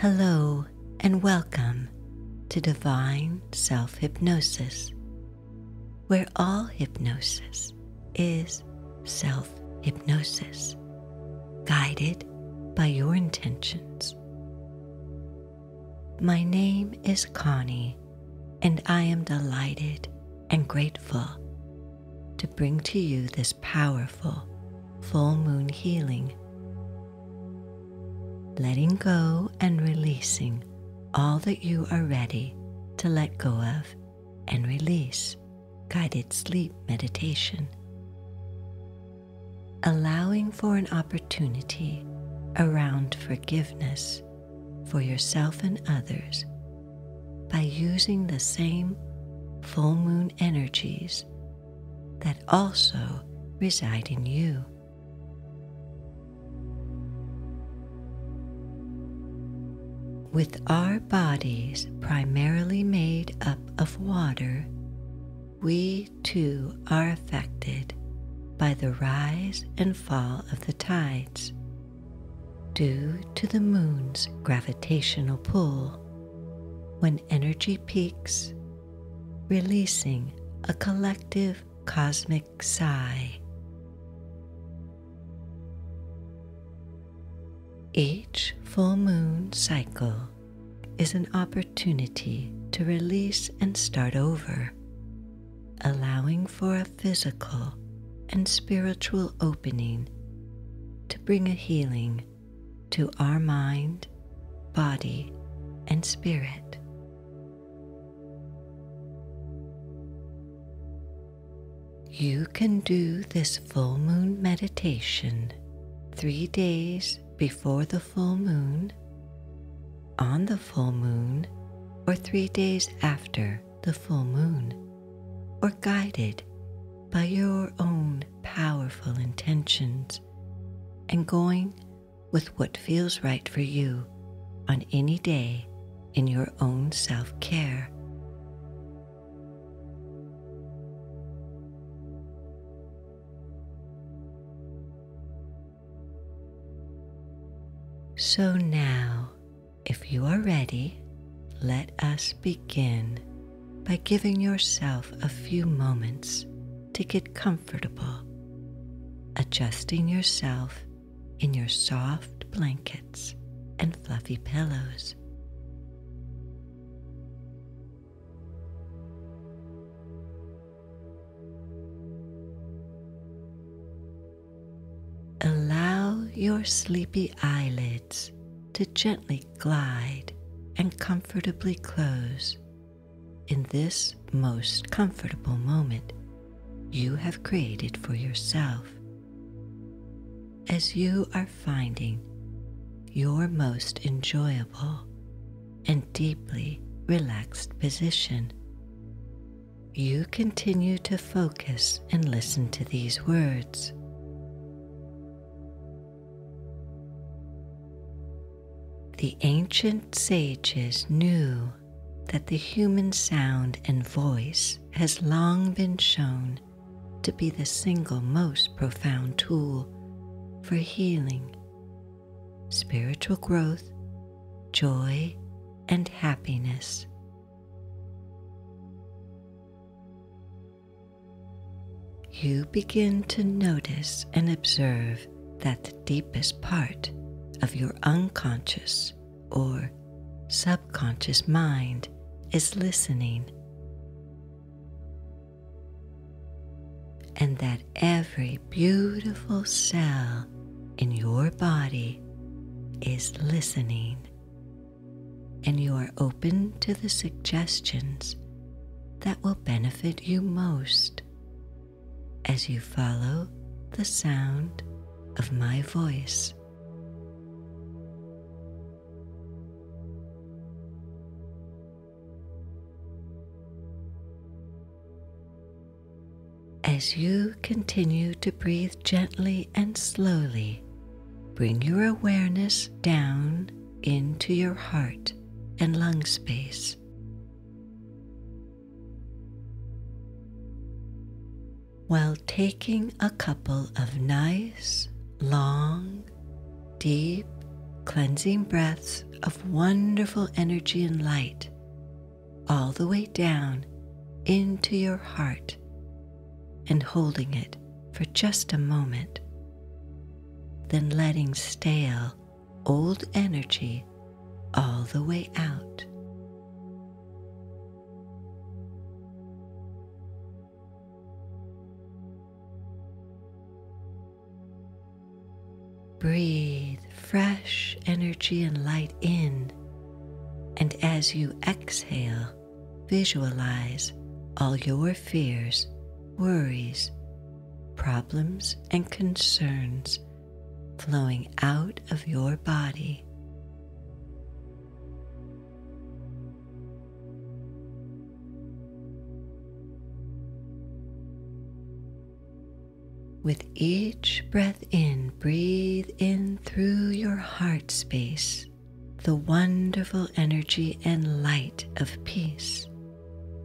Hello and welcome to Divine Self Hypnosis, where all hypnosis is self hypnosis, guided by your intentions. My name is Connie, and I am delighted and grateful to bring to you this powerful full moon healing letting go and releasing all that you are ready to let go of and release guided sleep meditation. Allowing for an opportunity around forgiveness for yourself and others by using the same full moon energies that also reside in you. With our bodies primarily made up of water, we too are affected by the rise and fall of the tides due to the moon's gravitational pull when energy peaks, releasing a collective cosmic sigh. Each full moon cycle is an opportunity to release and start over, allowing for a physical and spiritual opening to bring a healing to our mind, body, and spirit. You can do this full moon meditation three days before the full moon, on the full moon, or three days after the full moon, or guided by your own powerful intentions and going with what feels right for you on any day in your own self care. So now, if you are ready, let us begin by giving yourself a few moments to get comfortable, adjusting yourself in your soft blankets and fluffy pillows. Your sleepy eyelids to gently glide and comfortably close in this most comfortable moment you have created for yourself as you are finding your most enjoyable and deeply relaxed position. You continue to focus and listen to these words. The ancient sages knew that the human sound and voice has long been shown to be the single most profound tool for healing, spiritual growth, joy, and happiness. You begin to notice and observe that the deepest part of your unconscious or subconscious mind is listening, and that every beautiful cell in your body is listening, and you are open to the suggestions that will benefit you most as you follow the sound of my voice. As you continue to breathe gently and slowly, bring your awareness down into your heart and lung space. While taking a couple of nice, long, deep, cleansing breaths of wonderful energy and light all the way down into your heart and holding it for just a moment, then letting stale old energy all the way out. Breathe fresh energy and light in, and as you exhale, visualize all your fears, worries, problems, and concerns flowing out of your body. With each breath in, breathe in through your heart space the wonderful energy and light of peace,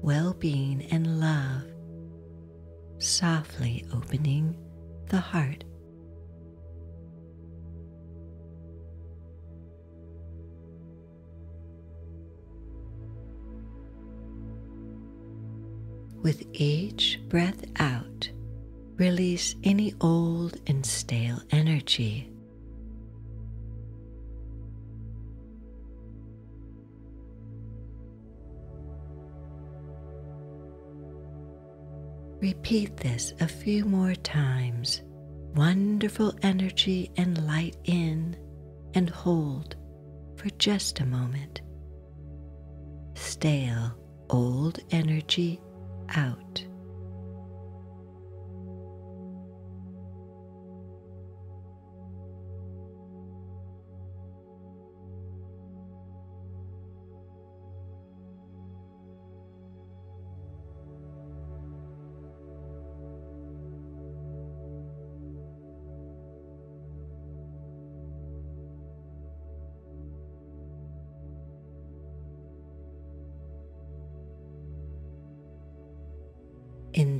well being, and love, softly opening the heart. With each breath out, Release any old and stale energy. Repeat this a few more times. Wonderful energy and light in and hold for just a moment. Stale old energy out.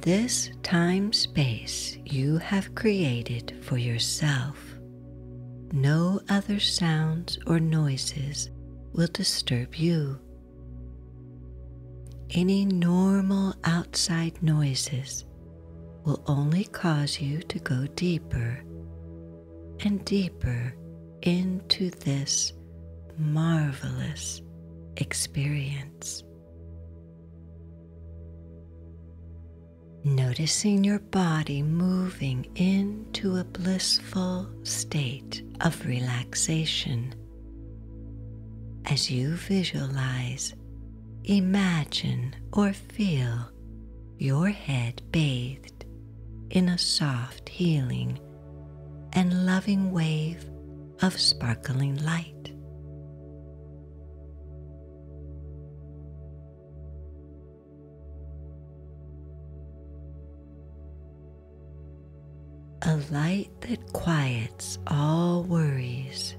This time space you have created for yourself, no other sounds or noises will disturb you. Any normal outside noises will only cause you to go deeper and deeper into this marvelous experience. Noticing your body moving into a blissful state of relaxation. As you visualize, imagine, or feel your head bathed in a soft, healing, and loving wave of sparkling light. A light that quiets all worries,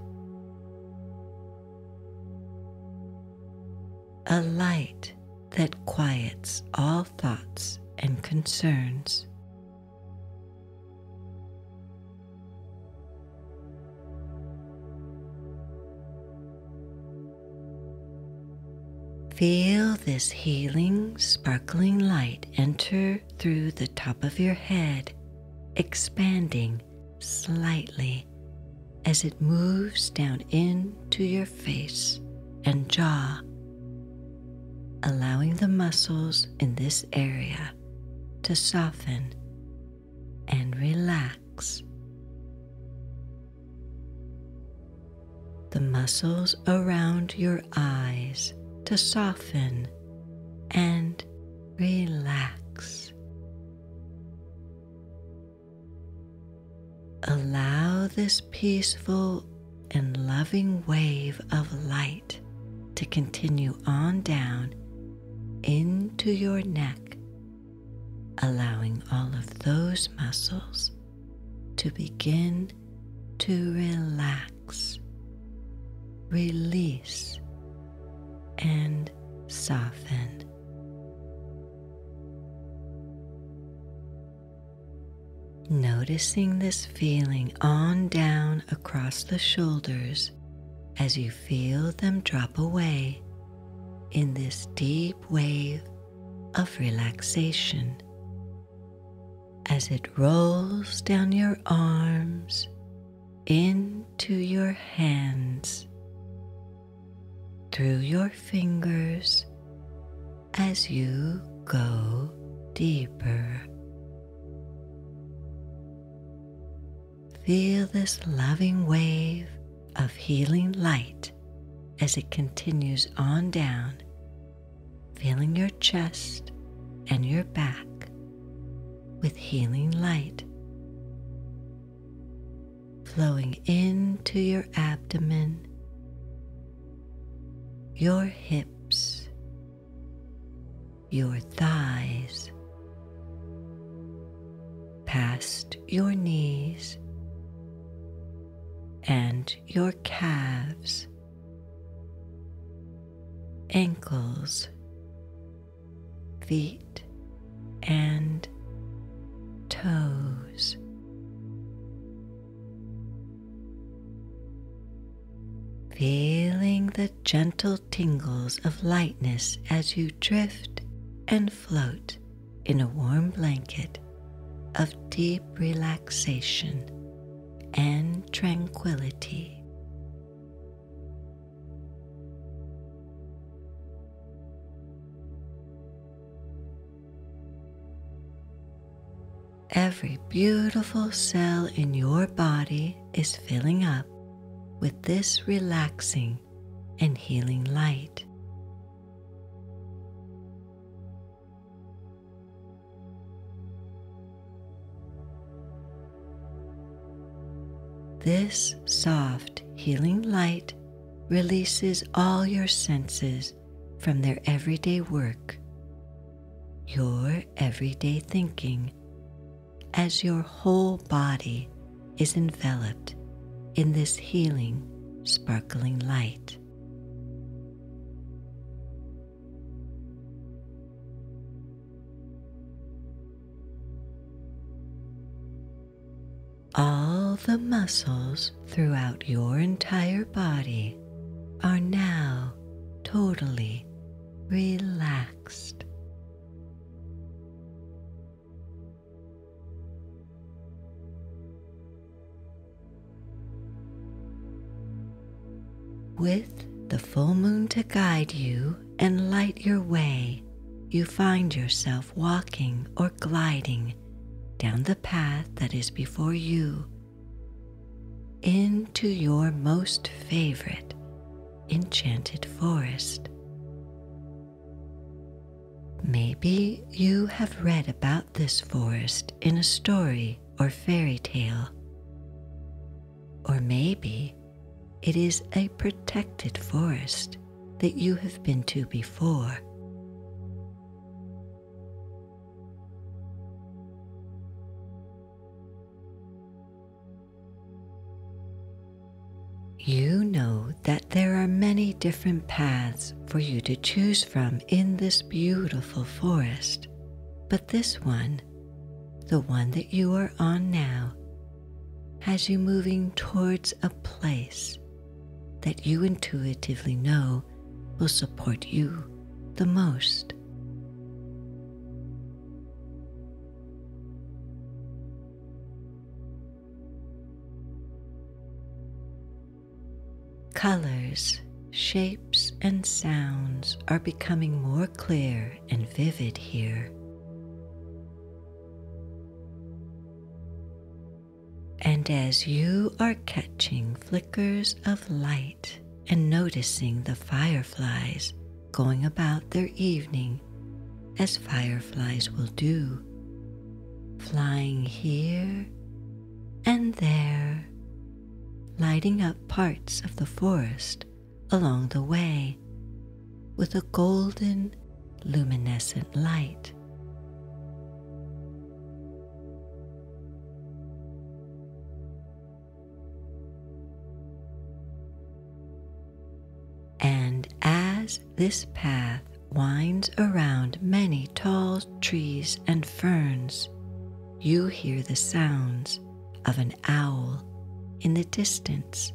a light that quiets all thoughts and concerns. Feel this healing, sparkling light enter through the top of your head expanding slightly as it moves down into your face and jaw, allowing the muscles in this area to soften and relax. The muscles around your eyes to soften and relax. Allow this peaceful and loving wave of light to continue on down into your neck, allowing all of those muscles to begin to relax, release, and soften. Noticing this feeling on down across the shoulders as you feel them drop away in this deep wave of relaxation as it rolls down your arms into your hands, through your fingers as you go deeper. Feel this loving wave of healing light as it continues on down, filling your chest and your back with healing light, flowing into your abdomen, your hips, your thighs, past your knees, and your calves, ankles, feet, and toes. Feeling the gentle tingles of lightness as you drift and float in a warm blanket of deep relaxation and tranquility. Every beautiful cell in your body is filling up with this relaxing and healing light. This soft, healing light releases all your senses from their everyday work, your everyday thinking as your whole body is enveloped in this healing, sparkling light. The muscles throughout your entire body are now totally relaxed. With the full moon to guide you and light your way, you find yourself walking or gliding down the path that is before you into your most favorite enchanted forest. Maybe you have read about this forest in a story or fairy tale. Or maybe it is a protected forest that you have been to before. You know that there are many different paths for you to choose from in this beautiful forest, but this one, the one that you are on now, has you moving towards a place that you intuitively know will support you the most. Colors, shapes, and sounds are becoming more clear and vivid here. And as you are catching flickers of light and noticing the fireflies going about their evening, as fireflies will do, flying here and there, lighting up parts of the forest along the way with a golden, luminescent light. And as this path winds around many tall trees and ferns. You hear the sounds of an owl in the distance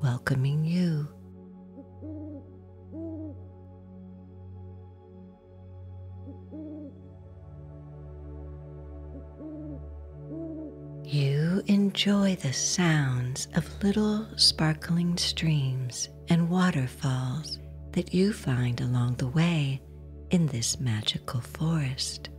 welcoming you. You enjoy the sounds of little sparkling streams and waterfalls that you find along the way in this magical forest.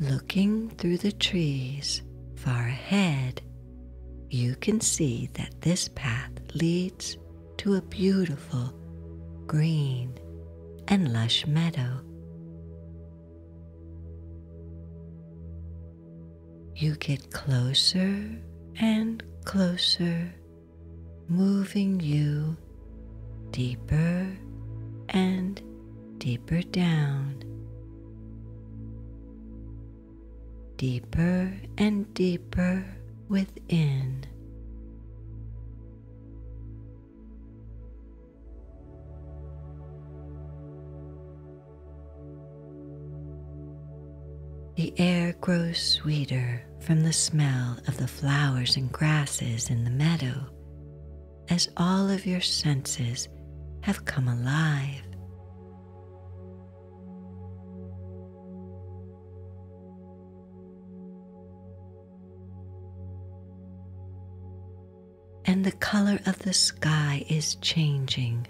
Looking through the trees far ahead, you can see that this path leads to a beautiful green and lush meadow. You get closer and closer, moving you deeper and deeper down, deeper and deeper within. The air grows sweeter from the smell of the flowers and grasses in the meadow as all of your senses have come alive. And the color of the sky is changing,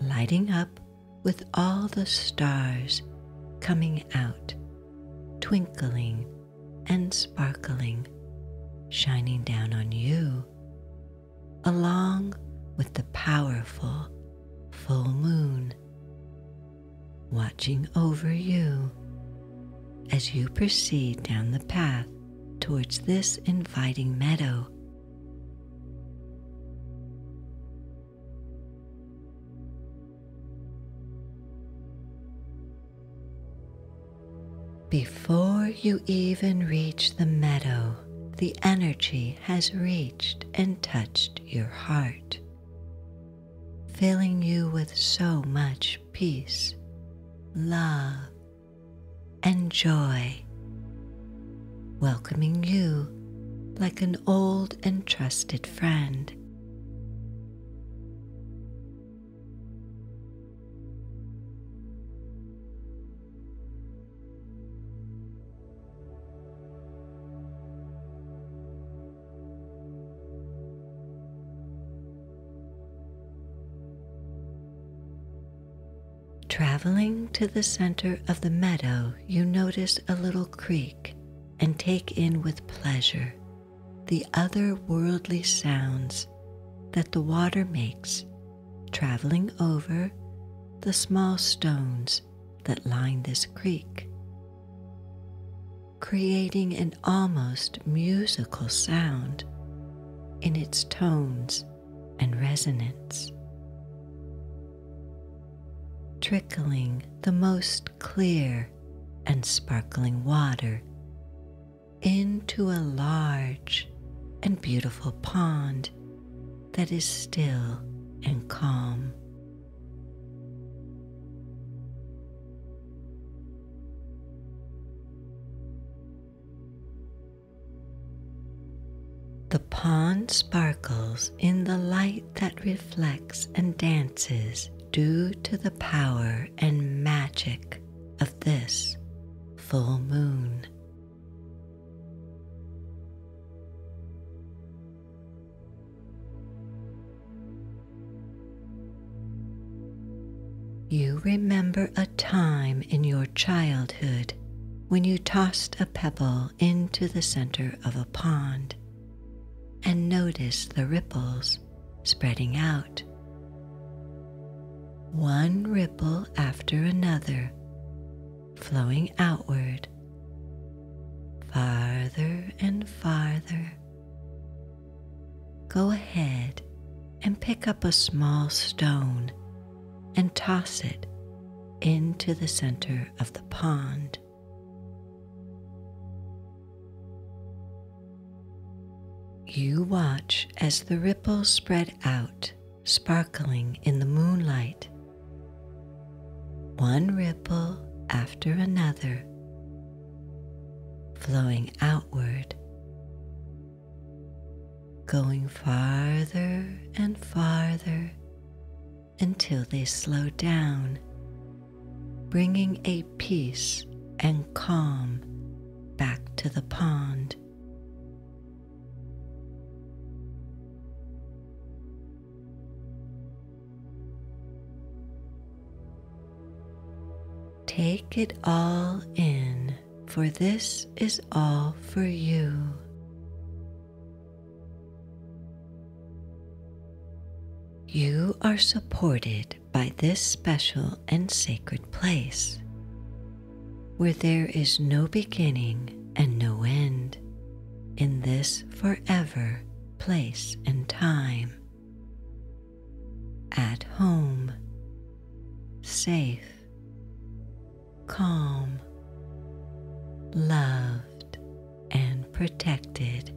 lighting up with all the stars coming out twinkling and sparkling, shining down on you, along with the powerful full moon watching over you as you proceed down the path towards this inviting meadow Before you even reach the meadow, the energy has reached and touched your heart, filling you with so much peace, love, and joy, welcoming you like an old and trusted friend. Traveling to the center of the meadow, you notice a little creek and take in with pleasure the otherworldly sounds that the water makes traveling over the small stones that line this creek, creating an almost musical sound in its tones and resonance trickling the most clear and sparkling water into a large and beautiful pond that is still and calm. The pond sparkles in the light that reflects and dances due to the power and magic of this full moon. You remember a time in your childhood when you tossed a pebble into the center of a pond and noticed the ripples spreading out one ripple after another, flowing outward, farther and farther. Go ahead and pick up a small stone and toss it into the center of the pond. You watch as the ripples spread out, sparkling in the moonlight one ripple after another, flowing outward, going farther and farther until they slow down, bringing a peace and calm back to the pond. Take it all in, for this is all for you. You are supported by this special and sacred place, where there is no beginning and no end in this forever place and time. At home, safe calm, loved, and protected.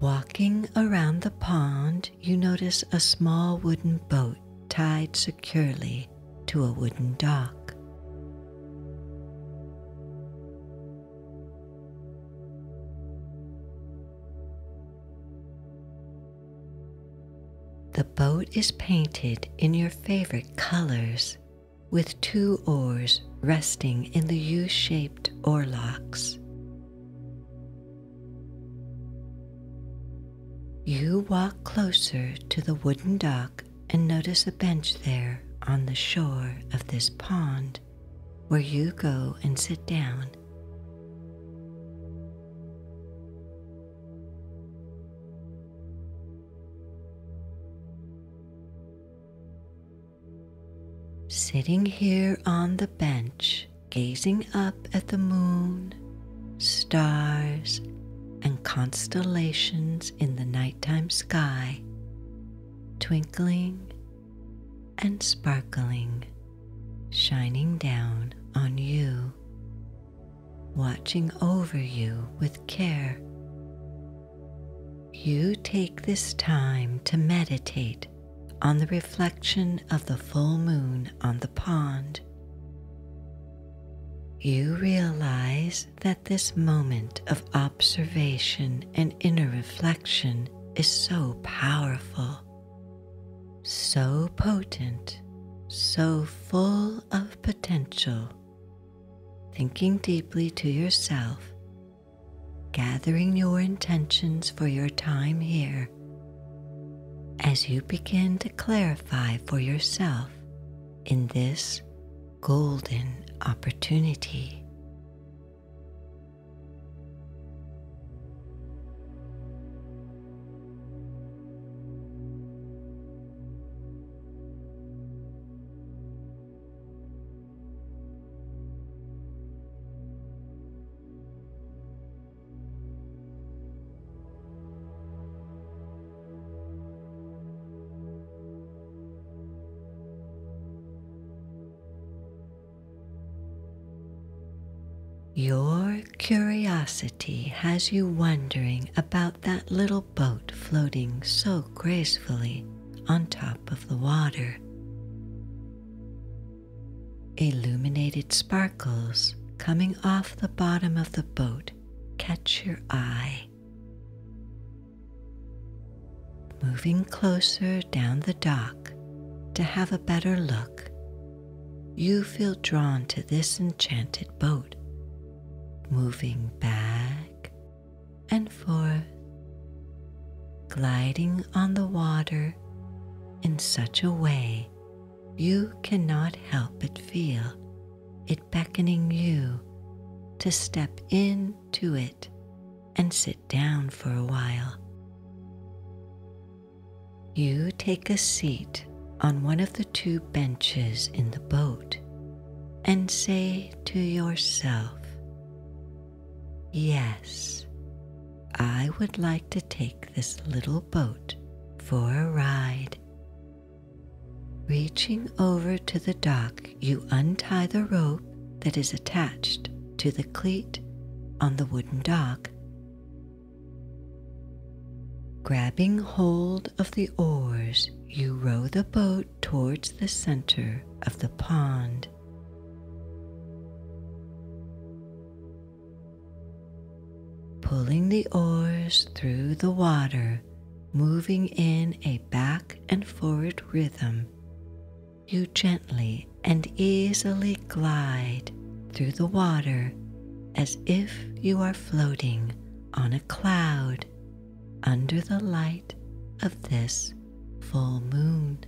Walking around the pond, you notice a small wooden boat tied securely to a wooden dock. The boat is painted in your favorite colors with two oars resting in the U shaped oarlocks. You walk closer to the wooden dock and notice a bench there on the shore of this pond where you go and sit down. Sitting here on the bench, gazing up at the moon, stars, constellations in the nighttime sky, twinkling and sparkling, shining down on you, watching over you with care. You take this time to meditate on the reflection of the full moon on the pond you realize that this moment of observation and inner reflection is so powerful, so potent, so full of potential. Thinking deeply to yourself, gathering your intentions for your time here, as you begin to clarify for yourself in this golden opportunity. Curiosity has you wondering about that little boat floating so gracefully on top of the water. Illuminated sparkles coming off the bottom of the boat catch your eye. Moving closer down the dock to have a better look, you feel drawn to this enchanted boat moving back and forth, gliding on the water in such a way you cannot help but feel it beckoning you to step into it and sit down for a while. You take a seat on one of the two benches in the boat and say to yourself, Yes, I would like to take this little boat for a ride. Reaching over to the dock, you untie the rope that is attached to the cleat on the wooden dock. Grabbing hold of the oars, you row the boat towards the center of the pond. Pulling the oars through the water, moving in a back and forward rhythm, you gently and easily glide through the water as if you are floating on a cloud under the light of this full moon.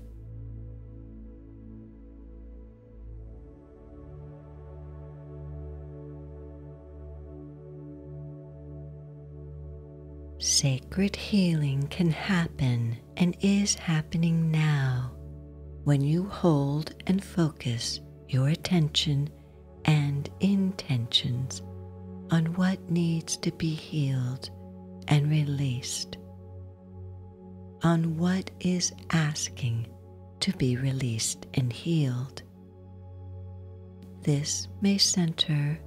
Sacred healing can happen and is happening now when you hold and focus your attention and intentions on what needs to be healed and released, on what is asking to be released and healed. This may center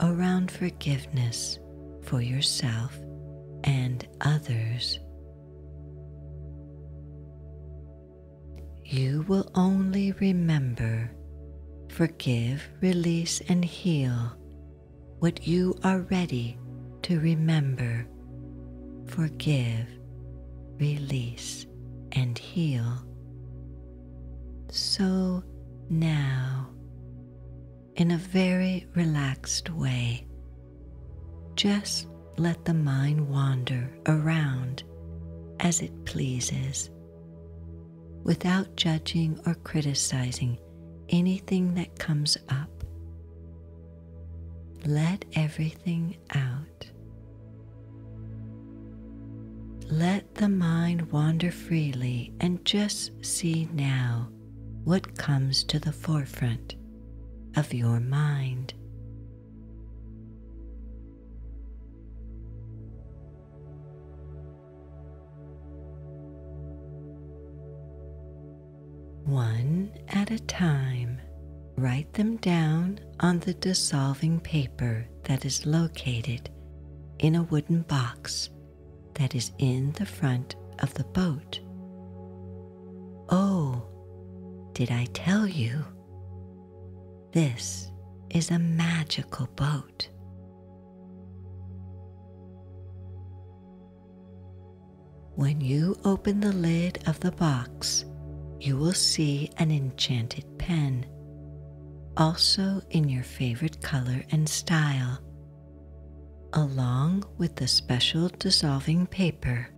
around forgiveness for yourself and others. You will only remember, forgive, release, and heal what you are ready to remember, forgive, release, and heal. So now, in a very relaxed way, just let the mind wander around as it pleases without judging or criticizing anything that comes up. Let everything out. Let the mind wander freely and just see now what comes to the forefront of your mind. One at a time, write them down on the dissolving paper that is located in a wooden box that is in the front of the boat. Oh, did I tell you? This is a magical boat. When you open the lid of the box, you will see an enchanted pen, also in your favorite color and style, along with the special dissolving paper.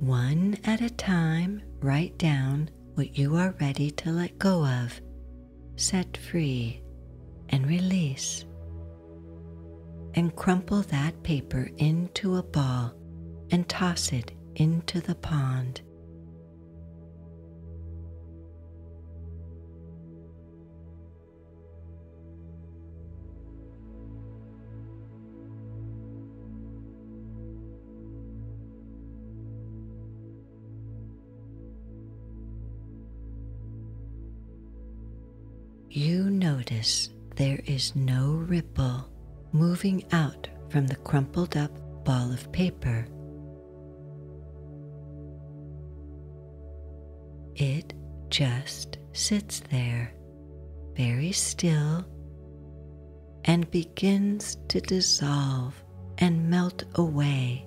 One at a time, write down what you are ready to let go of, set free, and release and crumple that paper into a ball and toss it into the pond. You notice there is no ripple moving out from the crumpled up ball of paper. It just sits there, very still, and begins to dissolve and melt away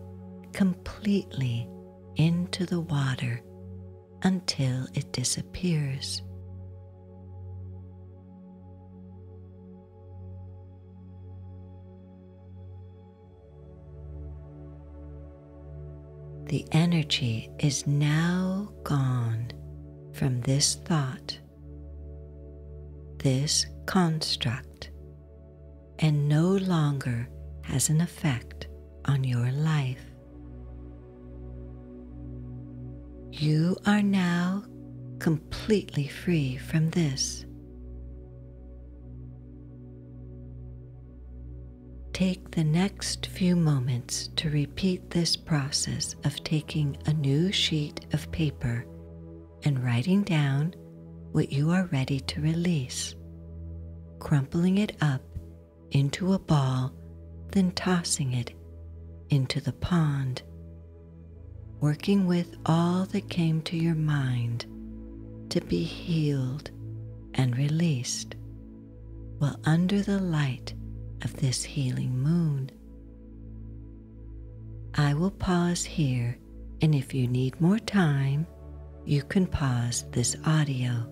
completely into the water until it disappears. The energy is now gone from this thought, this construct, and no longer has an effect on your life. You are now completely free from this. Take the next few moments to repeat this process of taking a new sheet of paper and writing down what you are ready to release, crumpling it up into a ball, then tossing it into the pond, working with all that came to your mind to be healed and released while under the light of this healing moon. I will pause here, and if you need more time, you can pause this audio.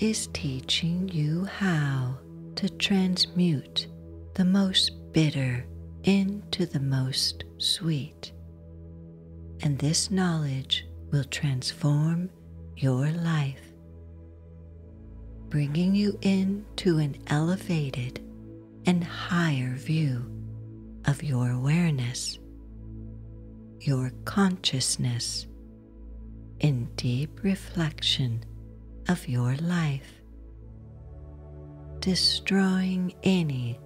Is teaching you how to transmute the most bitter into the most sweet. And this knowledge will transform your life, bringing you into an elevated and higher view of your awareness, your consciousness, in deep reflection of your life, destroying any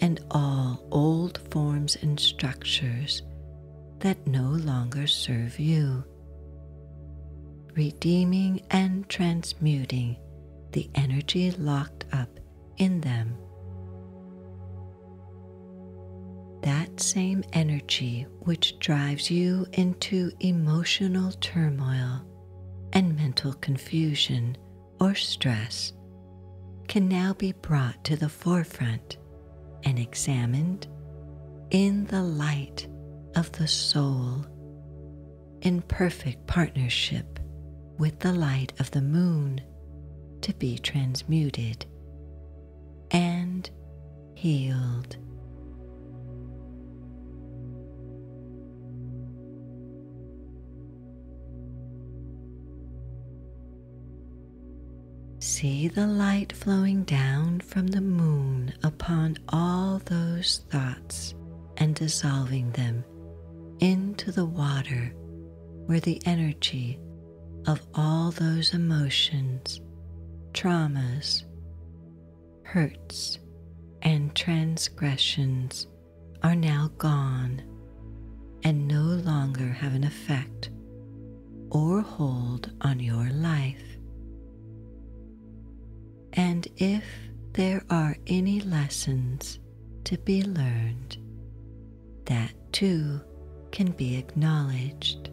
and all old forms and structures that no longer serve you, redeeming and transmuting the energy locked up in them. That same energy which drives you into emotional turmoil and mental confusion or stress can now be brought to the forefront and examined in the light of the soul in perfect partnership with the light of the moon to be transmuted and healed. See the light flowing down from the moon upon all those thoughts and dissolving them into the water where the energy of all those emotions, traumas, hurts, and transgressions are now gone and no longer have an effect or hold on your life. And if there are any lessons to be learned, that too can be acknowledged.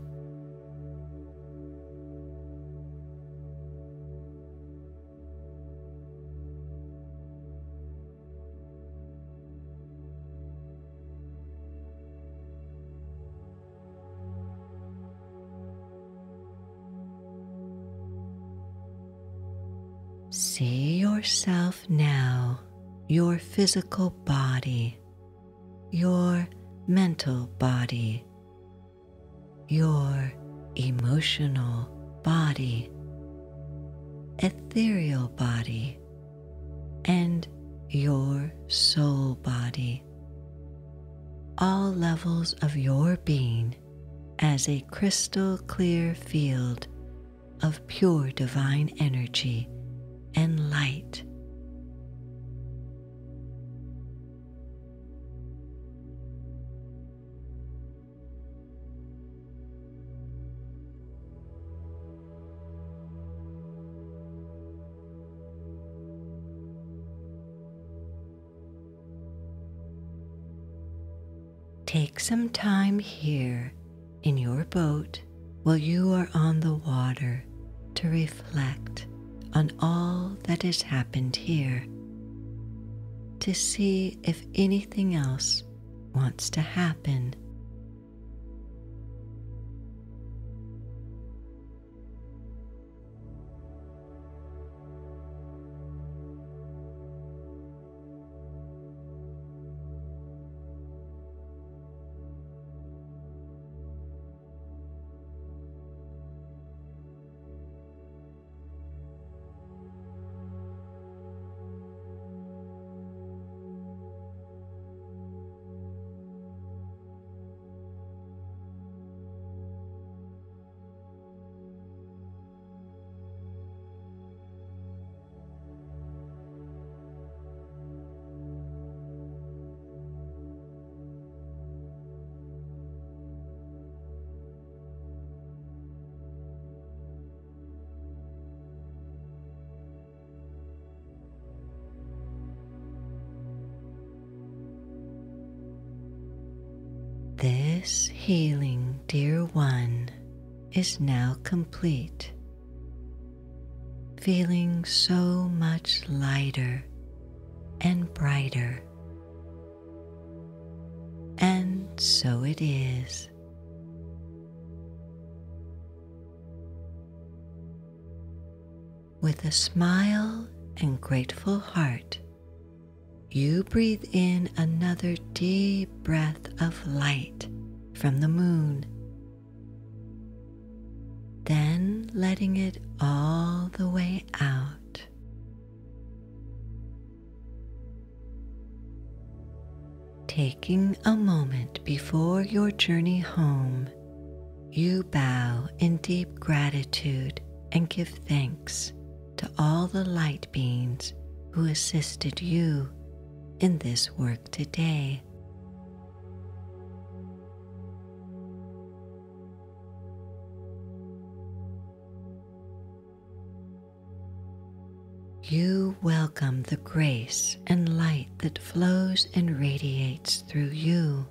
Yourself now, your physical body, your mental body, your emotional body, ethereal body, and your soul body. All levels of your being as a crystal clear field of pure divine energy and light. Take some time here in your boat while you are on the water to reflect on all that has happened here, to see if anything else wants to happen is now complete. Feeling so much lighter and brighter. And so it is. With a smile and grateful heart, you breathe in another deep breath of light from the moon, letting it all the way out. Taking a moment before your journey home, you bow in deep gratitude and give thanks to all the light beings who assisted you in this work today. You welcome the grace and light that flows and radiates through you.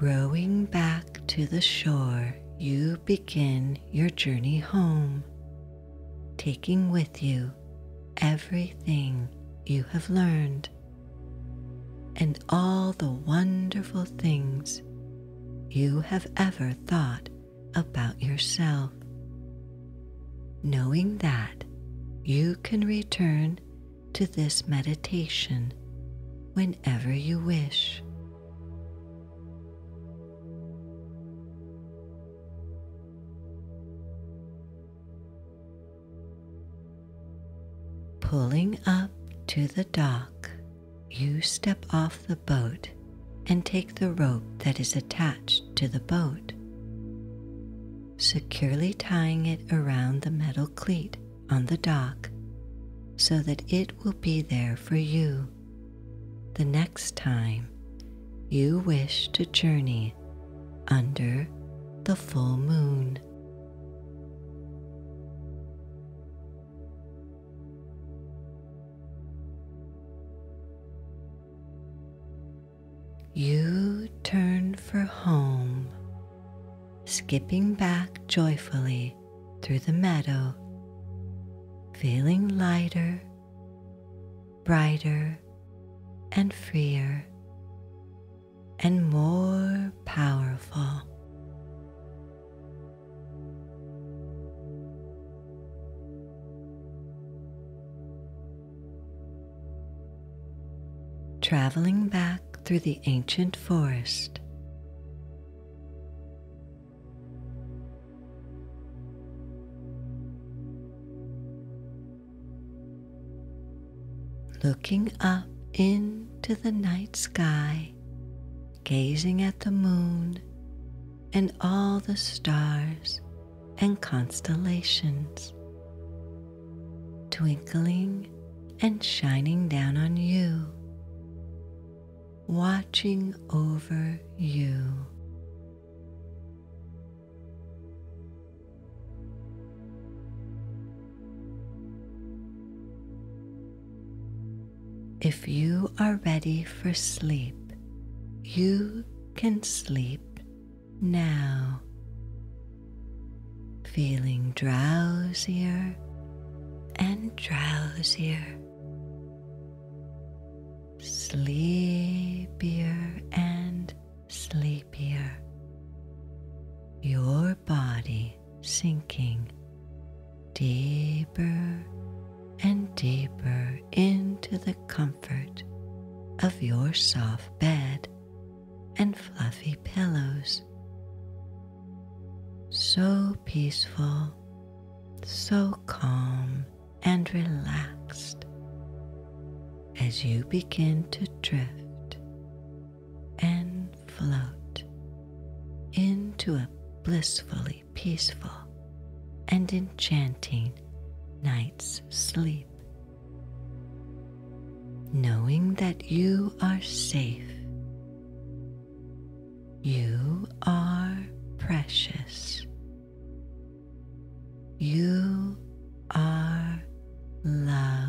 Rowing back to the shore, you begin your journey home taking with you everything you have learned and all the wonderful things you have ever thought about yourself, knowing that you can return to this meditation whenever you wish. Pulling up to the dock, you step off the boat and take the rope that is attached to the boat, securely tying it around the metal cleat on the dock so that it will be there for you the next time you wish to journey under the full moon. You turn for home, skipping back joyfully through the meadow, feeling lighter, brighter, and freer, and more powerful. Traveling back through the ancient forest. Looking up into the night sky, gazing at the moon and all the stars and constellations, twinkling and shining down on you watching over you. If you are ready for sleep, you can sleep now. Feeling drowsier and drowsier, sleepier and sleepier. Your body sinking deeper and deeper into the comfort of your soft bed and fluffy pillows. So peaceful, so calm and relaxed as you begin to drift and float into a blissfully peaceful and enchanting night's sleep, knowing that you are safe. You are precious. You are loved.